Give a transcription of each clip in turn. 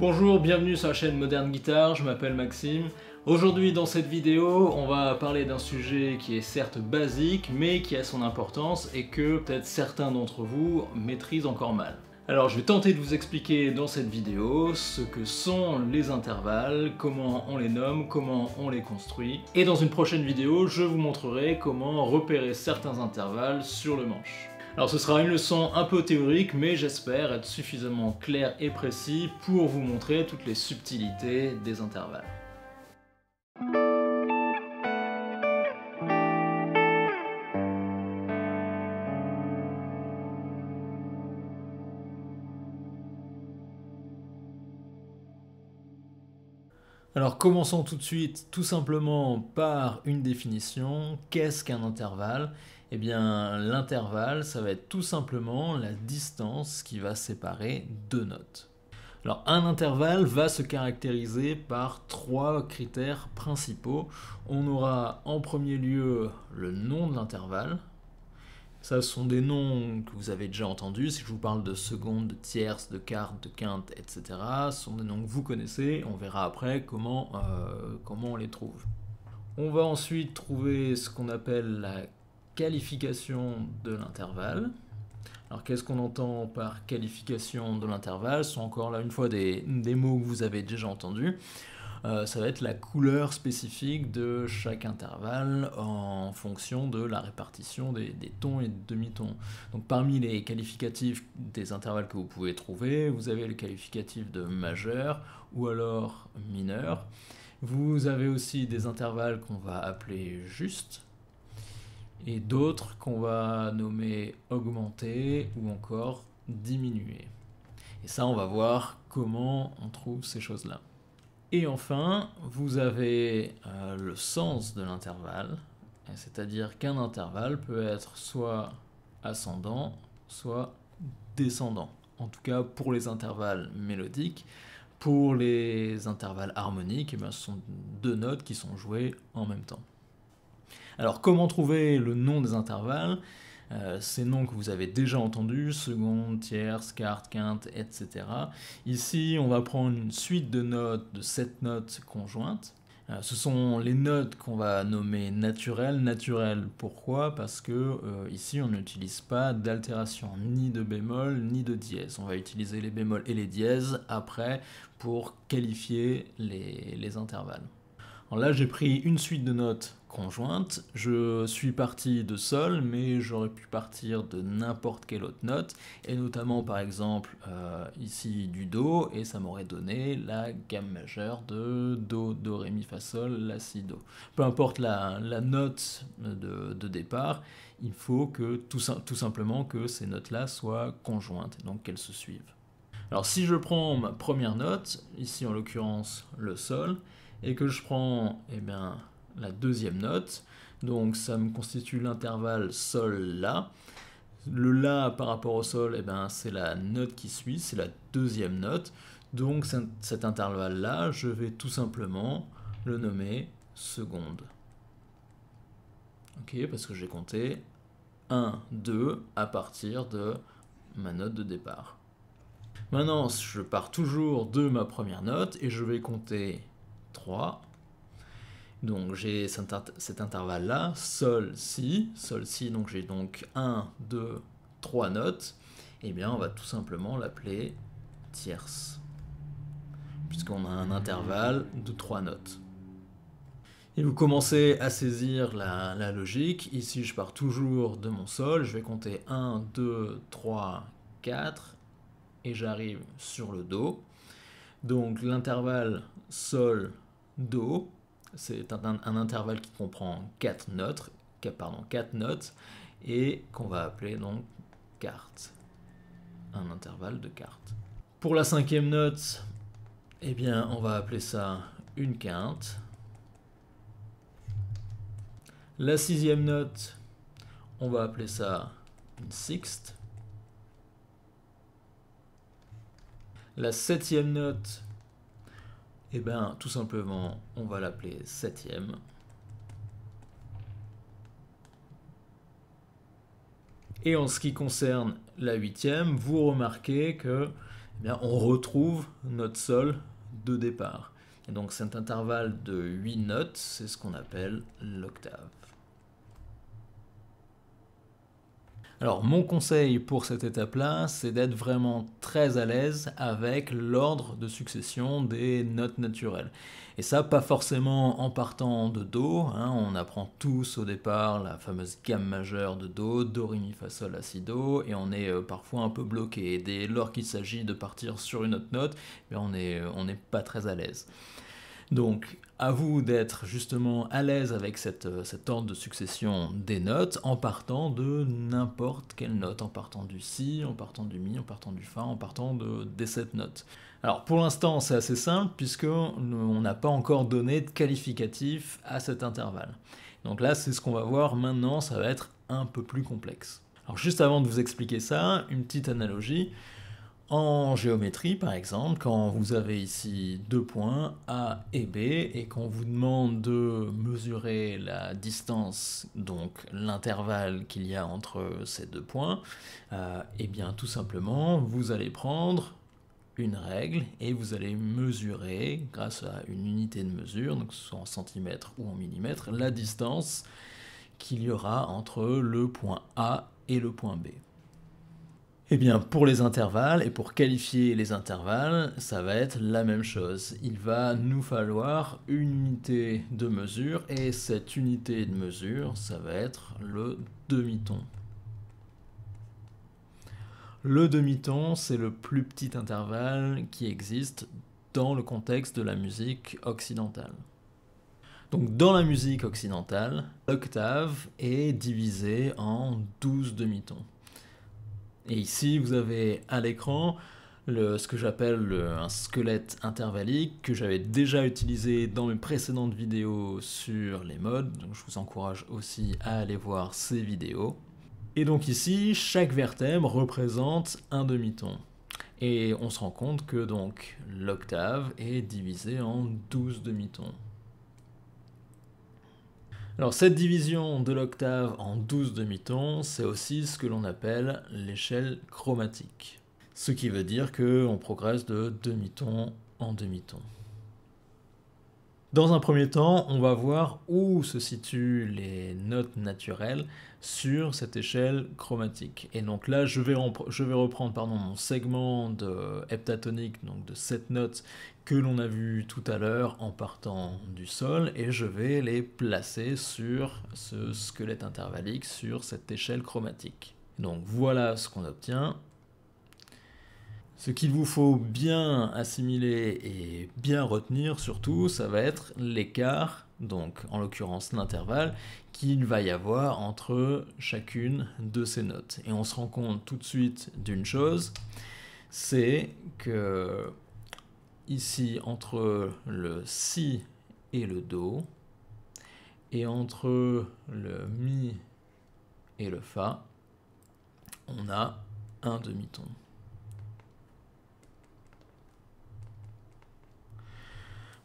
Bonjour, bienvenue sur la chaîne Moderne Guitare, je m'appelle Maxime. Aujourd'hui dans cette vidéo, on va parler d'un sujet qui est certes basique, mais qui a son importance et que peut-être certains d'entre vous maîtrisent encore mal. Alors je vais tenter de vous expliquer dans cette vidéo ce que sont les intervalles, comment on les nomme, comment on les construit. Et dans une prochaine vidéo, je vous montrerai comment repérer certains intervalles sur le manche. Alors ce sera une leçon un peu théorique, mais j'espère être suffisamment clair et précis pour vous montrer toutes les subtilités des intervalles. Alors commençons tout de suite tout simplement par une définition. Qu'est-ce qu'un intervalle? Eh bien l'intervalle, ça va être tout simplement la distance qui va séparer deux notes. Alors un intervalle va se caractériser par trois critères principaux. On aura en premier lieu le nom de l'intervalle, ça, ce sont des noms que vous avez déjà entendus. Si je vous parle de seconde, de tierce, de quarte, de quinte, etc., ce sont des noms que vous connaissez. On verra après euh, comment on les trouve. On va ensuite trouver ce qu'on appelle la qualification de l'intervalle. Alors qu'est-ce qu'on entend par qualification de l'intervalle? Ce sont encore là une fois des, des mots que vous avez déjà entendus. Euh, ça va être la couleur spécifique de chaque intervalle en fonction de la répartition des, tons et des demi-tons. Donc parmi les qualificatifs des intervalles que vous pouvez trouver, vous avez le qualificatif de majeur ou alors mineur. Vous avez aussi des intervalles qu'on va appeler justes et d'autres qu'on va nommer augmentés ou encore diminués. Et ça, on va voir comment on trouve ces choses-là. Et enfin, vous avez euh, le sens de l'intervalle, c'est-à-dire qu'un intervalle peut être soit ascendant, soit descendant. En tout cas, pour les intervalles mélodiques, pour les intervalles harmoniques, eh ce sont deux notes qui sont jouées en même temps. Alors, comment trouver le nom des intervalles? Euh, ces noms que vous avez déjà entendus, seconde, tierce, quarte, quinte, etc. Ici, on va prendre une suite de notes, de sept notes conjointes. Euh, ce sont les notes qu'on va nommer naturelles. Naturelles, pourquoi? Parce que euh, ici, on n'utilise pas d'altération, ni de bémol, ni de dièse. On va utiliser les bémols et les dièses après pour qualifier les, les intervalles. Alors là, j'ai pris une suite de notes conjointe. Je suis parti de Sol, mais j'aurais pu partir de n'importe quelle autre note, et notamment par exemple euh, ici du Do, et ça m'aurait donné la gamme majeure de Do, Do, Ré, Mi, Fa, Sol, La, Si, Do. Peu importe la, note de, départ, il faut que tout, tout simplement que ces notes-là soient conjointes, donc qu'elles se suivent. Alors si je prends ma première note, ici en l'occurrence le Sol, et que je prends eh bien, la deuxième note. Donc ça me constitue l'intervalle Sol-La. Le La par rapport au Sol, eh ben, c'est la note qui suit, c'est la deuxième note. Donc cet intervalle-là, je vais tout simplement le nommer seconde. Ok, parce que j'ai compté 1, 2 à partir de ma note de départ. Maintenant, je pars toujours de ma première note et je vais compter 3, donc j'ai cet, intervalle-là, Sol, Si, Sol, Si, donc j'ai donc 1, 2, 3 notes, et eh bien on va tout simplement l'appeler tierce, puisqu'on a un intervalle de 3 notes. Et vous commencez à saisir la, la, logique, ici je pars toujours de mon Sol, je vais compter 1, 2, 3, 4, et j'arrive sur le Do. Donc l'intervalle Sol, Do, c'est un, intervalle qui comprend 4 notes, pardon, 4 notes et qu'on va appeler donc quarte. Un intervalle de quarte. Pour la cinquième note, eh bien, on va appeler ça une quinte. La sixième note, on va appeler ça une sixte. La septième note, eh bien, tout simplement, on va l'appeler septième. Et en ce qui concerne la huitième, vous remarquez que eh on retrouve notre sol de départ. Et donc cet intervalle de 8 notes, c'est ce qu'on appelle l'octave. Alors mon conseil pour cette étape-là, c'est d'être vraiment très à l'aise avec l'ordre de succession des notes naturelles. Et ça, pas forcément en partant de Do, hein. on apprend tous au départ la fameuse gamme majeure de Do, Do, Ré, Mi, Fa, Sol, La, Si, Do, et on est euh, parfois un peu bloqué. Dès lors qu'il s'agit de partir sur une autre note, eh on n'est pas très à l'aise. Donc, à vous d'être justement à l'aise avec euh, cet ordre de succession des notes en partant de n'importe quelle note, en partant du Si, en partant du Mi, en partant du Fa, en partant de, des sept notes. Alors pour l'instant c'est assez simple puisqu'on n'a pas encore donné de qualificatif à cet intervalle. Donc là c'est ce qu'on va voir maintenant, ça va être un peu plus complexe. Alors juste avant de vous expliquer ça, une petite analogie. En géométrie, par exemple, quand vous avez ici deux points A et B et qu'on vous demande de mesurer la distance, donc l'intervalle qu'il y a entre ces deux points, euh, eh bien tout simplement, vous allez prendre une règle et vous allez mesurer, grâce à une unité de mesure, donc ce soit en centimètres ou en millimètres, la distance qu'il y aura entre le point A et le point B. Eh bien, pour les intervalles et pour qualifier les intervalles, ça va être la même chose. Il va nous falloir une unité de mesure et cette unité de mesure, ça va être le demi-ton. Le demi-ton, c'est le plus petit intervalle qui existe dans le contexte de la musique occidentale. Donc dans la musique occidentale, l'octave est divisée en 12 demi-tons. Et ici, vous avez à l'écran ce que j'appelle un squelette intervallique que j'avais déjà utilisé dans mes précédentes vidéos sur les modes, donc je vous encourage aussi à aller voir ces vidéos. Et donc ici, chaque vertèbre représente un demi-ton. Et on se rend compte que donc l'octave est divisée en 12 demi-tons. Alors cette division de l'octave en 12 demi-tons, c'est aussi ce que l'on appelle l'échelle chromatique. Ce qui veut dire qu'on progresse de demi-ton en demi-ton. Dans un premier temps, on va voir où se situent les notes naturelles sur cette échelle chromatique. Et donc là, je vais, reprendre mon segment de heptatonique, donc de 7 notes que l'on a vu tout à l'heure en partant du sol, et je vais les placer sur ce squelette intervallique, sur cette échelle chromatique. Donc voilà ce qu'on obtient. Ce qu'il vous faut bien assimiler et bien retenir surtout, ça va être l'écart, donc en l'occurrence l'intervalle, qu'il va y avoir entre chacune de ces notes. Et on se rend compte tout de suite d'une chose, c'est que ici entre le Si et le Do, et entre le Mi et le Fa, on a un demi-ton.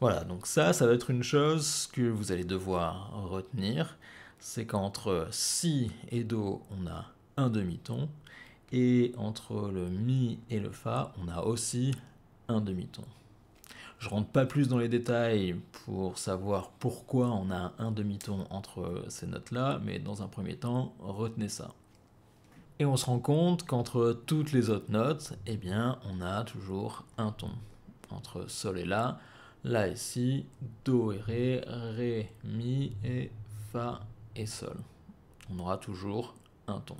Voilà, donc ça, ça va être une chose que vous allez devoir retenir, c'est qu'entre Si et Do, on a un demi-ton, et entre le Mi et le Fa, on a aussi un demi-ton. Je rentre pas plus dans les détails pour savoir pourquoi on a un demi-ton entre ces notes-là, mais dans un premier temps, retenez ça. Et on se rend compte qu'entre toutes les autres notes, eh bien, on a toujours un ton. Entre Sol et La, Et Si, Do et Ré, Ré, Mi et Fa et Sol. On aura toujours un ton.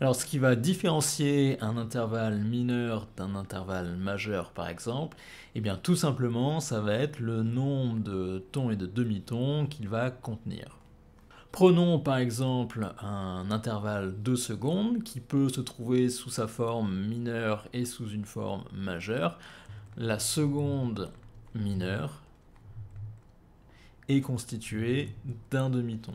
Alors ce qui va différencier un intervalle mineur d'un intervalle majeur par exemple, eh bien tout simplement ça va être le nombre de tons et de demi-tons qu'il va contenir. Prenons par exemple un intervalle de secondes qui peut se trouver sous sa forme mineure et sous une forme majeure. La seconde mineure est constituée d'un demi-ton.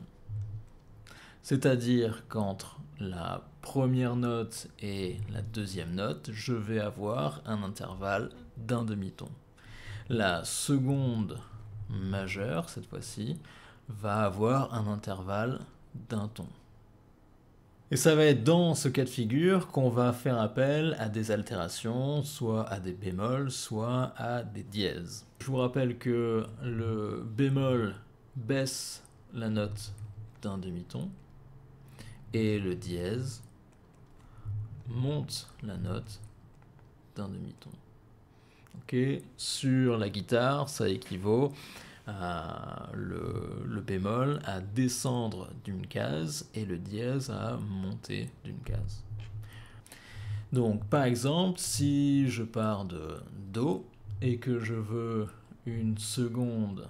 C'est-à-dire qu'entre la première note et la deuxième note, je vais avoir un intervalle d'un demi-ton. La seconde majeure, cette fois-ci, va avoir un intervalle d'un ton. Et ça va être dans ce cas de figure qu'on va faire appel à des altérations, soit à des bémols, soit à des dièses. Je vous rappelle que le bémol baisse la note d'un demi-ton et le dièse monte la note d'un demi-ton. Ok, sur la guitare, ça équivaut le, bémol à descendre d'une case et le dièse à monter d'une case. Donc par exemple, si je pars de Do et que je veux une seconde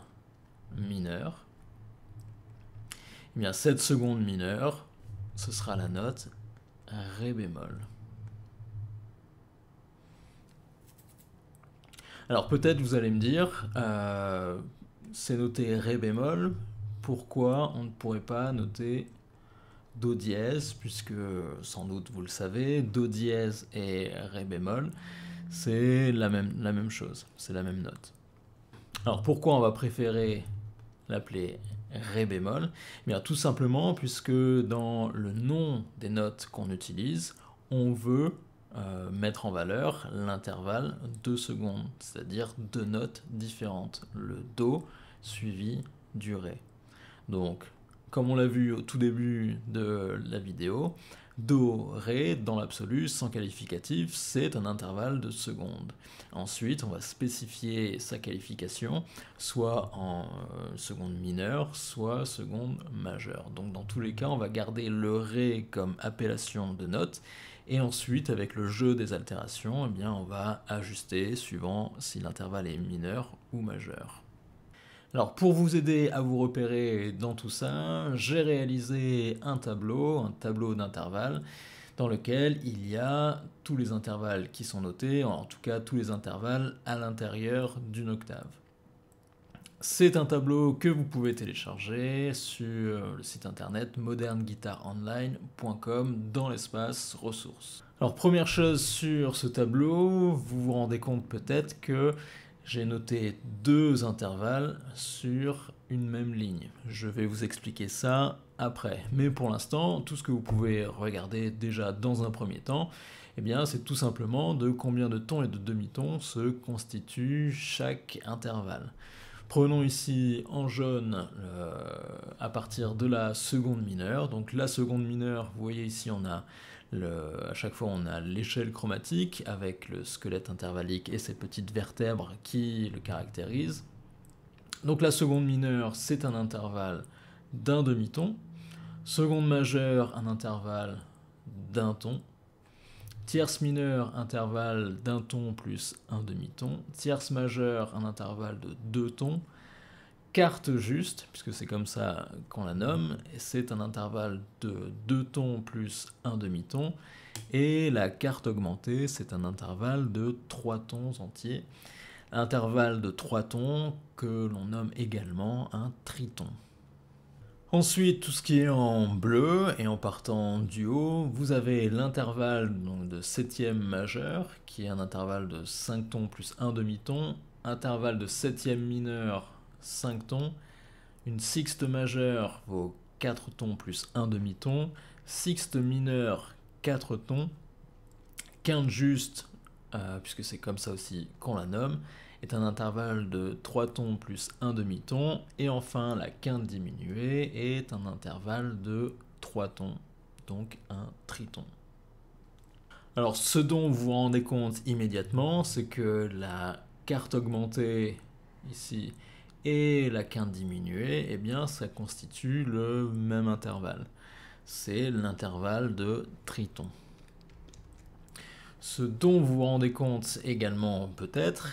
mineure, eh bien cette seconde mineure, ce sera la note Ré bémol. Alors peut-être vous allez me dire, euh, c'est noté Ré bémol, pourquoi on ne pourrait pas noter Do dièse, puisque sans doute vous le savez, Do dièse et Ré bémol, c'est la même, chose, c'est la même note. Alors pourquoi on va préférer l'appeler Ré bémol? Eh tout simplement puisque dans le nom des notes qu'on utilise, on veut euh, mettre en valeur l'intervalle 2 secondes, c'est-à-dire deux notes différentes, le Do suivi du Ré. Donc, comme on l'a vu au tout début de la vidéo, Do, Ré, dans l'absolu, sans qualificatif, c'est un intervalle de secondes. Ensuite, on va spécifier sa qualification, soit en euh, seconde mineure, soit seconde majeure. Donc dans tous les cas, on va garder le Ré comme appellation de note, et ensuite, avec le jeu des altérations, eh bien, on va ajuster suivant si l'intervalle est mineur ou majeur. Alors pour vous aider à vous repérer dans tout ça, j'ai réalisé un tableau, un tableau d'intervalles, dans lequel il y a tous les intervalles qui sont notés, en tout cas tous les intervalles à l'intérieur d'une octave. C'est un tableau que vous pouvez télécharger sur le site internet moderneguitaronline.com dans l'espace ressources. Alors première chose sur ce tableau, vous vous rendez compte peut-être que j'ai noté deux intervalles sur une même ligne. Je vais vous expliquer ça après. Mais pour l'instant, tout ce que vous pouvez regarder déjà dans un premier temps, eh bien, c'est tout simplement de combien de tons et de demi-tons se constitue chaque intervalle. Prenons ici en jaune euh, à partir de la seconde mineure. Donc la seconde mineure, vous voyez ici on a à chaque fois on a l'échelle chromatique avec le squelette intervallique et ces petites vertèbres qui le caractérisent. Donc la seconde mineure c'est un intervalle d'un demi-ton. Seconde majeure un intervalle d'un ton. Tierce mineure, intervalle d'un ton plus un demi-ton. Tierce majeure, un intervalle de deux tons. Quarte juste, puisque c'est comme ça qu'on la nomme, c'est un intervalle de deux tons plus un demi-ton. Et la quarte augmentée, c'est un intervalle de trois tons entiers. Intervalle de trois tons que l'on nomme également un triton. Ensuite, tout ce qui est en bleu et en partant du haut, vous avez l'intervalle de septième majeur, qui est un intervalle de 5 tons plus un demi-ton, intervalle de septième mineur, 5 tons, une sixte majeure vaut 4 tons plus un demi-ton, sixte mineur, 4 tons, quinte juste, euh, puisque c'est comme ça aussi qu'on la nomme, est un intervalle de 3 tons plus un demi-ton. Et enfin, la quinte diminuée est un intervalle de 3 tons, donc un triton. Alors ce dont vous vous rendez compte immédiatement, c'est que la carte augmentée ici et la quinte diminuée, eh bien ça constitue le même intervalle. C'est l'intervalle de triton. Ce dont vous vous rendez compte également peut-être,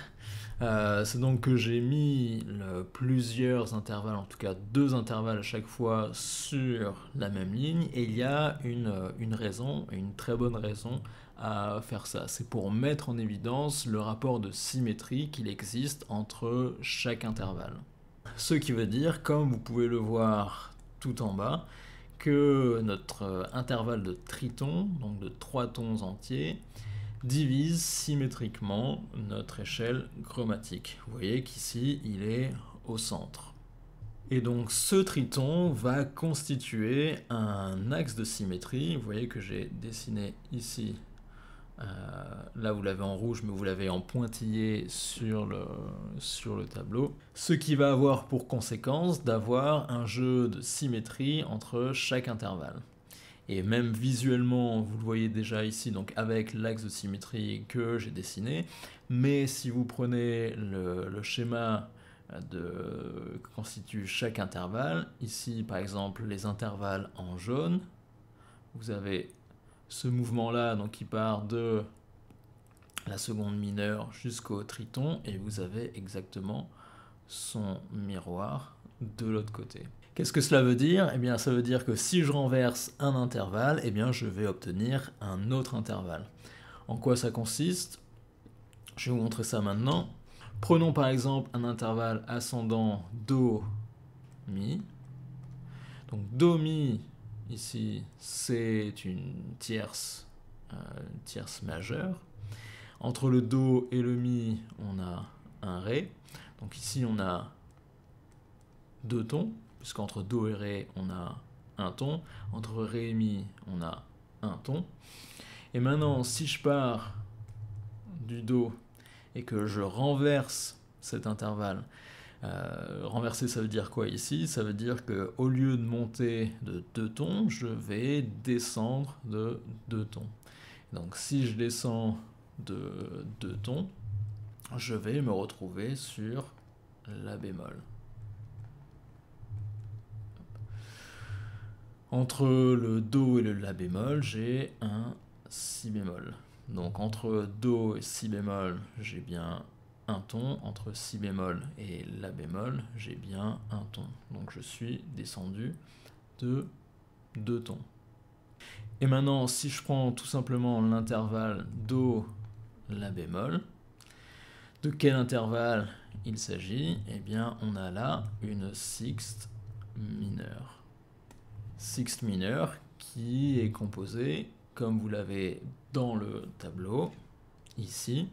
euh, c'est donc que j'ai mis plusieurs intervalles, en tout cas deux intervalles à chaque fois sur la même ligne, et il y a une, une raison, une très bonne raison à faire ça. C'est pour mettre en évidence le rapport de symétrie qu'il existe entre chaque intervalle. Ce qui veut dire, comme vous pouvez le voir tout en bas, que notre intervalle de triton, donc de trois tons entiers, divise symétriquement notre échelle chromatique. Vous voyez qu'ici, il est au centre. Et donc ce triton va constituer un axe de symétrie. Vous voyez que j'ai dessiné ici, euh, là vous l'avez en rouge, mais vous l'avez en pointillé sur le, tableau. Ce qui va avoir pour conséquence d'avoir un jeu de symétrie entre chaque intervalle. Et même visuellement, vous le voyez déjà ici, donc avec l'axe de symétrie que j'ai dessiné. Mais si vous prenez le, schéma de, que constitue chaque intervalle, ici par exemple les intervalles en jaune, vous avez ce mouvement-là donc qui part de la seconde mineure jusqu'au triton, et vous avez exactement son miroir de l'autre côté. Qu'est-ce que cela veut dire? Eh bien, ça veut dire que si je renverse un intervalle, eh bien, je vais obtenir un autre intervalle. En quoi ça consiste? Je vais vous montrer ça maintenant. Prenons par exemple un intervalle ascendant Do, Mi. Donc Do, Mi, ici, c'est une tierce, euh, tierce majeure. Entre le Do et le Mi, on a un Ré. Donc ici, on a deux tons puisqu'entre Do et Ré, on a un ton, entre Ré et Mi, on a un ton. Et maintenant, si je pars du Do et que je renverse cet intervalle, euh, renverser, ça veut dire quoi ici? Ça veut dire que au lieu de monter de deux tons, je vais descendre de deux tons. Donc si je descends de deux tons, je vais me retrouver sur La bémol. Entre le Do et le La bémol, j'ai un Si bémol. Donc entre Do et Si bémol, j'ai bien un ton. Entre Si bémol et La bémol, j'ai bien un ton. Donc je suis descendu de deux tons. Et maintenant, si je prends tout simplement l'intervalle Do, La bémol, de quel intervalle il s'agit? Eh bien, on a là une sixte mineure sixte mineur qui est composé, comme vous l'avez dans le tableau, ici.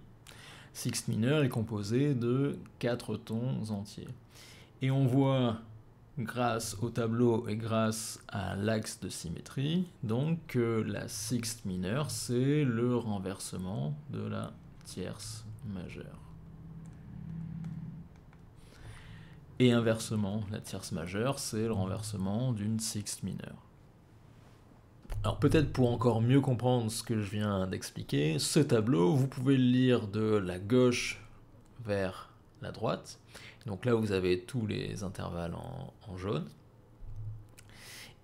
Sixte mineur est composé de quatre tons entiers. Et on voit, grâce au tableau et grâce à l'axe de symétrie, donc que la sixte mineure, c'est le renversement de la tierce majeure. Et inversement, la tierce majeure, c'est le renversement d'une sixte mineure. Alors peut-être pour encore mieux comprendre ce que je viens d'expliquer, ce tableau, vous pouvez le lire de la gauche vers la droite. Donc là, vous avez tous les intervalles en, jaune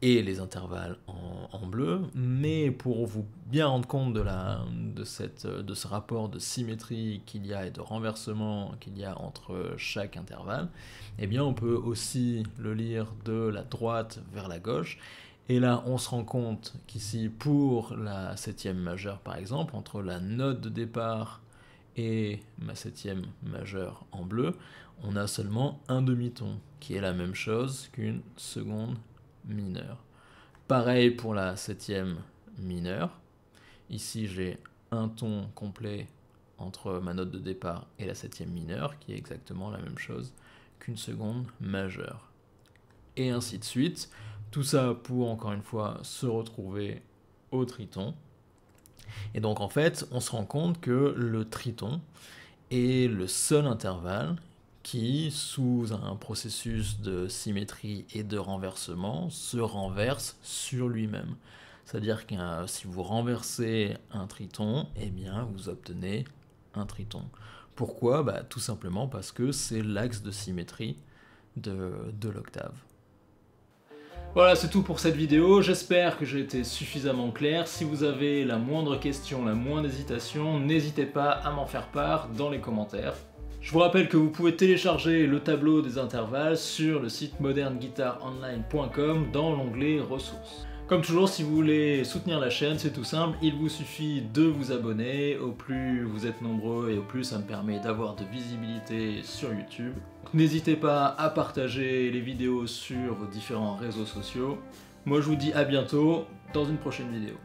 et les intervalles en, bleu, mais pour vous bien rendre compte de, de ce rapport de symétrie qu'il y a et de renversement qu'il y a entre chaque intervalle, eh bien on peut aussi le lire de la droite vers la gauche, et là on se rend compte qu'ici pour la septième majeure par exemple, entre la note de départ et ma septième majeure en bleu, on a seulement un demi-ton, qui est la même chose qu'une seconde mineur. Pareil pour la septième mineure. Ici, j'ai un ton complet entre ma note de départ et la septième mineure, qui est exactement la même chose qu'une seconde majeure. Et ainsi de suite. Tout ça pour, encore une fois, se retrouver au triton. Et donc, en fait, on se rend compte que le triton est le seul intervalle qui, sous un processus de symétrie et de renversement, se renverse sur lui-même. C'est-à-dire que si vous renversez un triton, eh vous obtenez un triton. Pourquoi? Bah, Tout simplement parce que c'est l'axe de symétrie de l'octave. Voilà, c'est tout pour cette vidéo. J'espère que j'ai été suffisamment clair. Si vous avez la moindre question, la moindre hésitation, n'hésitez pas à m'en faire part dans les commentaires. Je vous rappelle que vous pouvez télécharger le tableau des intervalles sur le site moderneguitaronline.com dans l'onglet ressources. Comme toujours, si vous voulez soutenir la chaîne, c'est tout simple, il vous suffit de vous abonner. Au plus vous êtes nombreux et au plus ça me permet d'avoir de visibilité sur YouTube. N'hésitez pas à partager les vidéos sur différents réseaux sociaux. Moi je vous dis à bientôt dans une prochaine vidéo.